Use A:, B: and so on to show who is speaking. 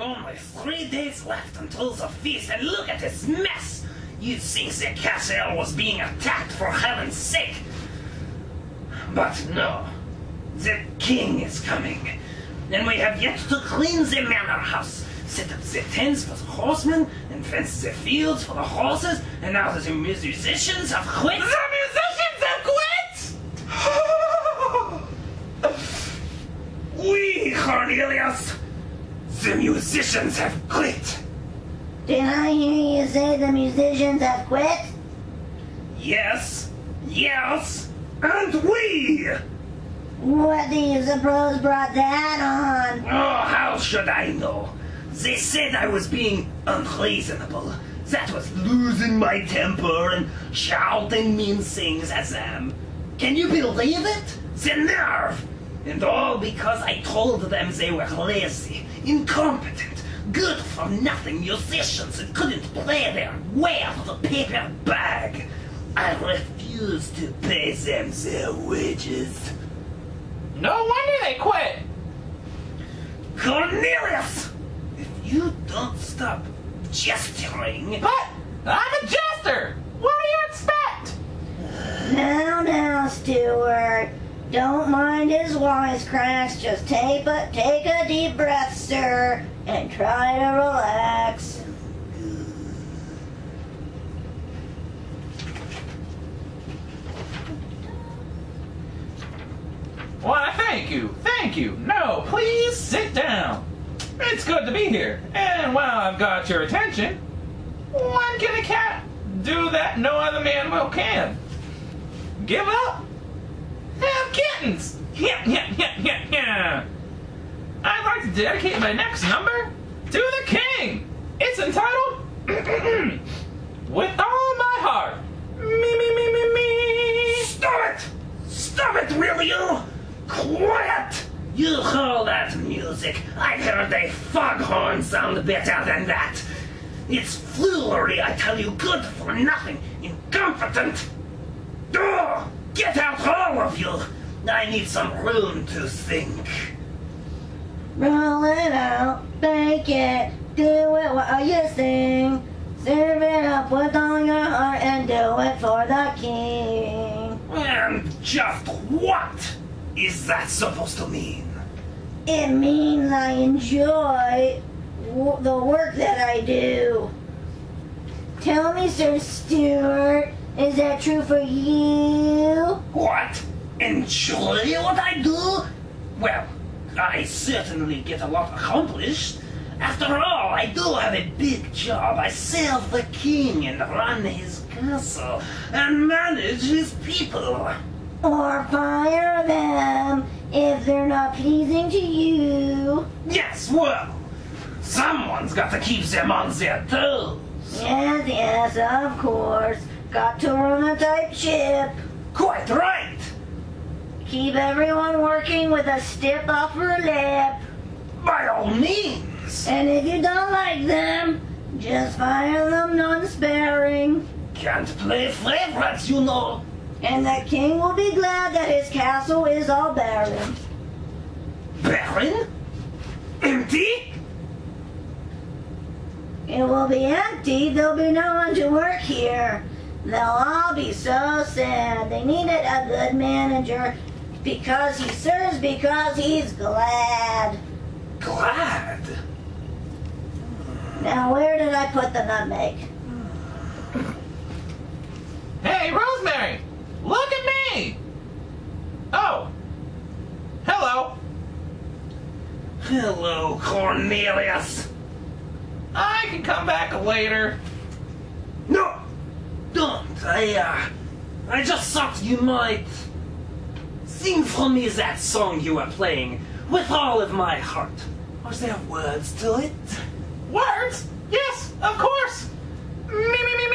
A: Only three days left until the feast, and look at this mess! You'd think the castle was being attacked for heaven's sake. But no, the king is coming, and we have yet to clean the manor house, set up the tents for the horsemen, and fence the fields for the horses, and now the musicians have quit.
B: The musicians have quit!
A: We, Cornelius, the musicians have quit.
C: Did I hear you say the musicians have quit?
A: Yes, yes, and we.
C: What do you suppose brought that on?
A: Oh, how should I know? They said I was being unreasonable. That was losing my temper and shouting mean things at them. Can you believe it? The nerve! And all because I told them they were lazy, incompetent, good for nothing musicians who couldn't play their way out of a paper bag. I refused to pay them their wages.
B: No wonder they quit!
A: Cornelius! If you don't stop gesturing.
B: But I'm a jester! What do you expect?
C: Now, now, Stuart. Don't mind his wisecracks. Just take a, take a deep breath, sir, and try to relax.
B: Why, thank you, thank you. No, please sit down. It's good to be here. And while I've got your attention, when can a cat do that no other man will can? Give up? Yeah, yeah, yeah, yeah, yeah. I'd like to dedicate my next number to the king. It's entitled With All My Heart. Me, me, me, me, me.
A: Stop it! Stop it, will you? Quiet! You call that music? I've heard a foghorn sound better than that. It's foolery, I tell you, good for nothing, incompetent. Oh, get out, all of you! I need some room to think.
C: Roll it out, bake it, do it while you sing. Serve it up with all your heart and do it for the king.
A: And just what is that supposed to mean?
C: It means I enjoy w- the work that I do. Tell me, Sir Stuart, is that true for you?
A: What? Enjoy what I do? Well, I certainly get a lot accomplished. After all, I do have a big job. I serve the king and run his castle and manage his people.
C: Or fire them if they're not pleasing to you?
A: Yes, well, someone's got to keep them on their toes.
C: Yes, yes, of course. Got to run a tight ship.
A: Quite right.
C: Keep everyone working with a stiff upper lip.
A: By all means.
C: And if you don't like them, just fire them non-sparing.
A: Can't play favorites, you know.
C: And the king will be glad that his castle is all barren.
A: Barren? Empty?
C: It will be empty. There'll be no one to work here. They'll all be so sad. They needed a good manager because he serves because he's glad.
A: Glad.
C: Now, where did I put the nutmeg?
B: Hey, Rosemary! Look at me! Oh. Hello.
A: Hello, Cornelius.
B: I can come back later.
A: No, don't. I, uh, I just thought you might sing for me that song you were playing with all of my heart. Are there words to it?
B: Words? Yes, of course. Me, Me, me,